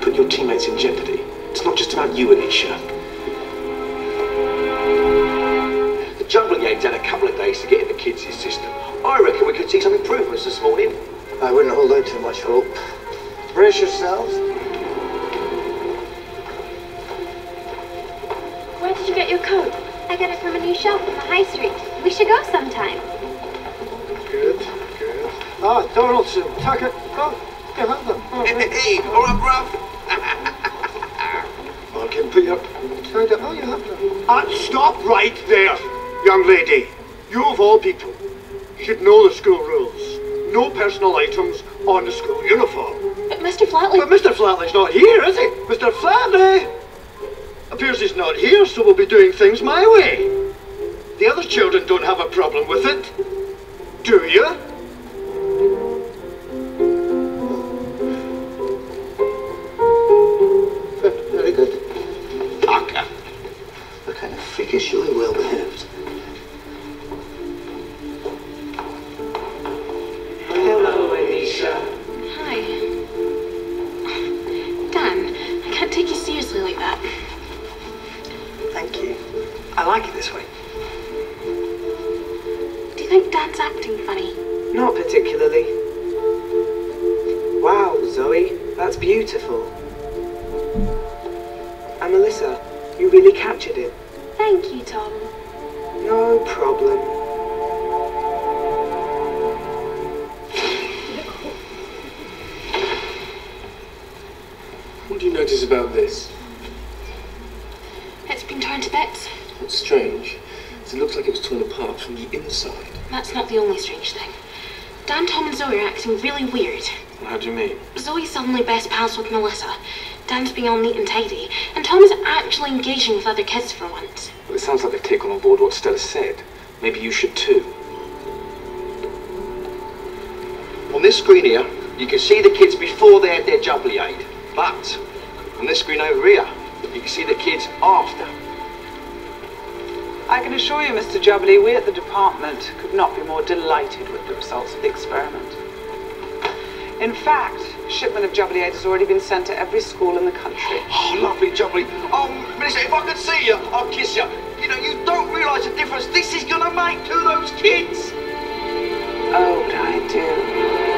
could put your teammates in jeopardy. It's not just about you, and Alicia. The Jubblyade's had a couple of days to get in the kids' system. I reckon we could see some improvements this morning. I wouldn't hold out too much hope. Brace yourselves. Where did you get your coat? I got it from a new shop on the high street. We should go sometime. Good, good. Ah, Donaldson, Tucker. Oh, you have them. Oh, right. Hey, all right, bruv? I can put up. Oh, you have them. Ah, stop right there, young lady. You of all people should know the school rules. No personal items on the school uniform. But Mr. Flatley... But Mr. Flatley's not here, is he? Mr. Flatley! Appears he's not here, so we'll be doing things my way. The other children don't have a problem with it. Do you? Thank you. I like it this way. Do you think Dad's acting funny? Not particularly. Wow, Zoe, that's beautiful. And Melissa, you really captured it. Thank you, Tom. No problem. What do you notice about this? It's been torn to bits. What's strange is it looks like it was torn apart from the inside. That's not the only strange thing. Dan, Tom, and Zoe are acting really weird. How do you mean? Zoe's suddenly best pals with Melissa. Dan's being all neat and tidy. And Tom is actually engaging with other kids for once. Well, it sounds like they've taken on board what Stella said. Maybe you should too. On this screen here, you can see the kids before they had their Jubblyade. But on this screen over here, you can see the kids after. I can assure you, Mr. Jubbly, we at the department could not be more delighted with the results of the experiment. In fact, shipment of Jubblyade has already been sent to every school in the country. Oh, lovely jubbly. Oh, um, Minister, if I could see you, I'd kiss you. You know, you don't realise the difference this is going to make to those kids. Oh, but I do.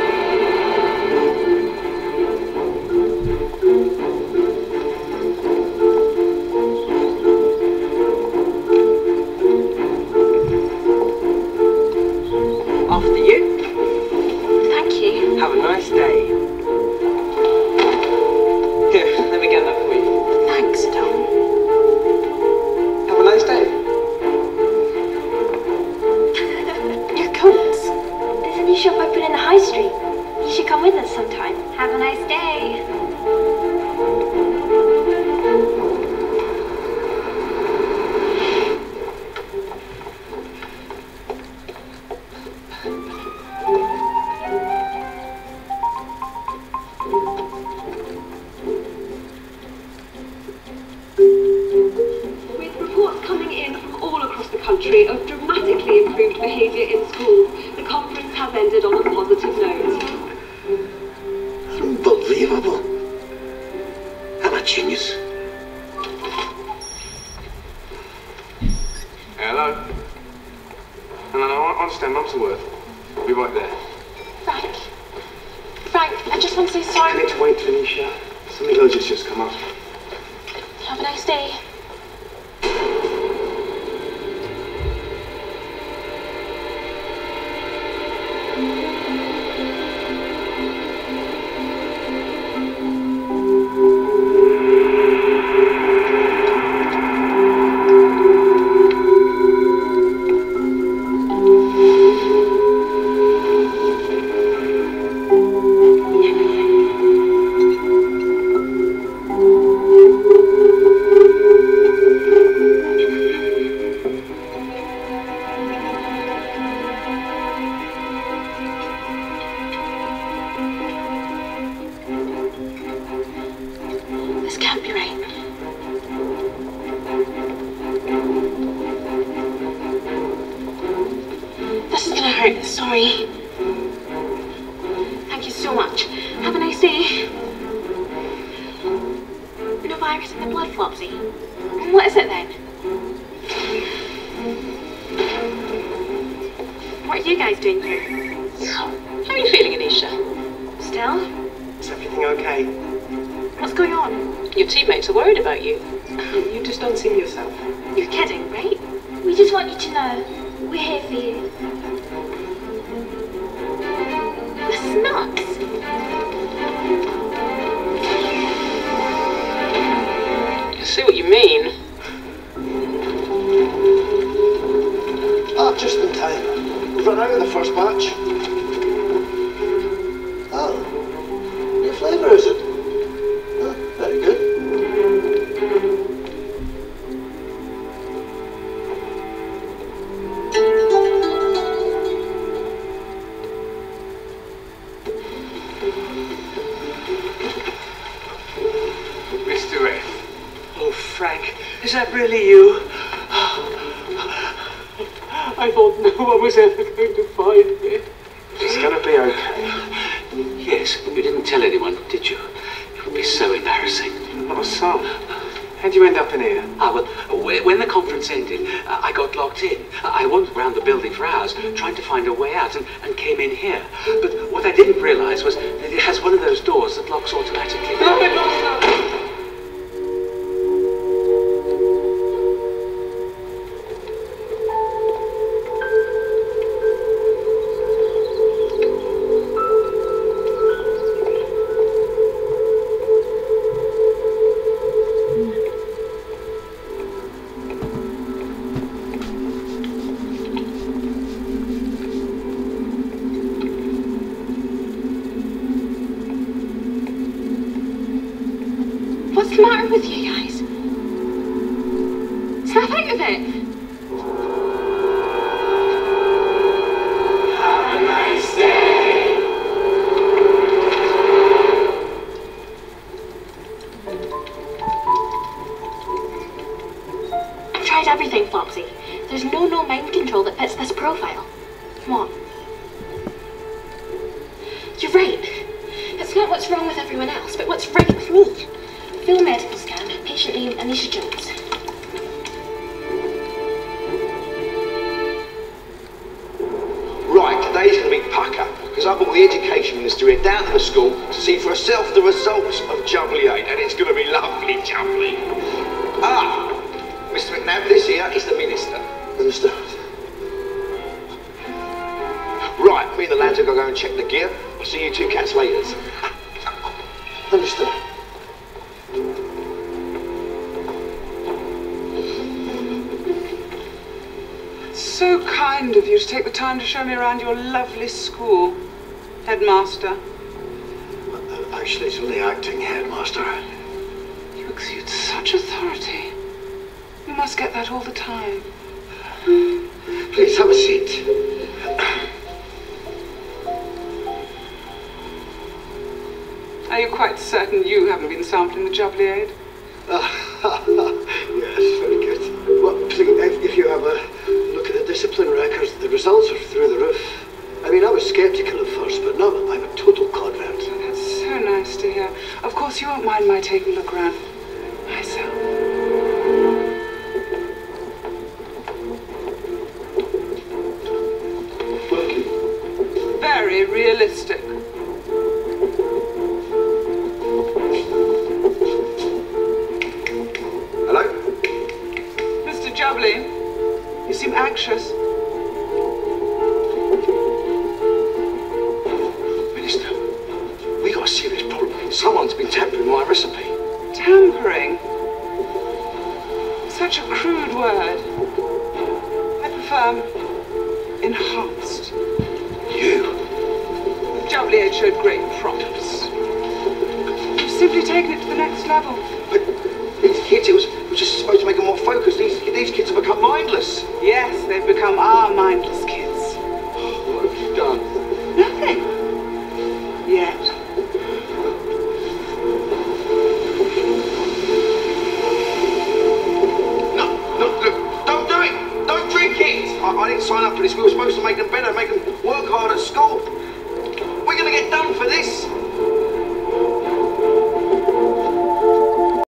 Shop put in the high street. You should come with us sometime. Have a nice day. Genius. Hello? No, no, no, I understand. Mum's at work. I'll be right there. Frank. Frank, I just want to say sorry. Can it wait, Tanisha? Uh, something urgent's just come up. Have a nice day. This is gonna hurt. Sorry. Thank you so much. Have a nice day. No virus in the blood, Flopsy. What is it then? What are you guys doing here? How are you feeling, Aneisha? Still? Is everything okay? What's going on? Your teammates are worried about you. You just don't seem yourself. You're kidding, right? We just want you to know we're here for you. The Snucks! I see what you mean. Ah, just in time. We've run out of the first batch. Oh, new flavour is it? Is that really you? I thought no one was ever going to find me. It's gonna be okay. Yes, but you didn't tell anyone, did you? It would be so embarrassing. Not a soul. How'd you end up in here? Ah, well, when the conference ended, uh, I got locked in. I wandered around the building for hours, trying to find a way out, and, and came in here. But what I didn't realize was that it has one of those doors that locks automatically. With you guys? Snap out of it! I've tried everything, Flopsy. There's no no mind control that fits this profile. What? You're right. It's not what's wrong with everyone else, but what's right with me. Full medical scan. Patient name Aneisha Jones. Right, today's going to be pucker, because I brought the Education Minister here down to the school to see for herself the results of Jubblyade, and it's going to be lovely jubbly. Ah, Mr McNabb, this here is the Minister. Minister. Right, me and the lads are going to go and check the gear. I'll see you two cats later. Minister. So kind of you to take the time to show me around your lovely school, headmaster. Uh, Actually, it's only acting headmaster. You exude such authority. You must get that all the time. Please have a seat. Are you quite certain you haven't been sampling the Jubblyade? yes, discipline records, the results are through the roof. I mean, I was sceptical at first, but now I'm a total convert. That's so nice to hear. Of course, you won't mind my taking a look around you seem anxious. Minister, we got a serious problem. Someone's been tampering my recipe. Tampering. Such a crude word. I prefer enhanced. You? Aid showed great promise. You've simply taken it to the next level. But Yes, they've become our mindless kids. What have you done? Nothing. Yet. No, no, look, don't do it. Don't drink it. I, I didn't sign up for this. We were supposed to make them better, make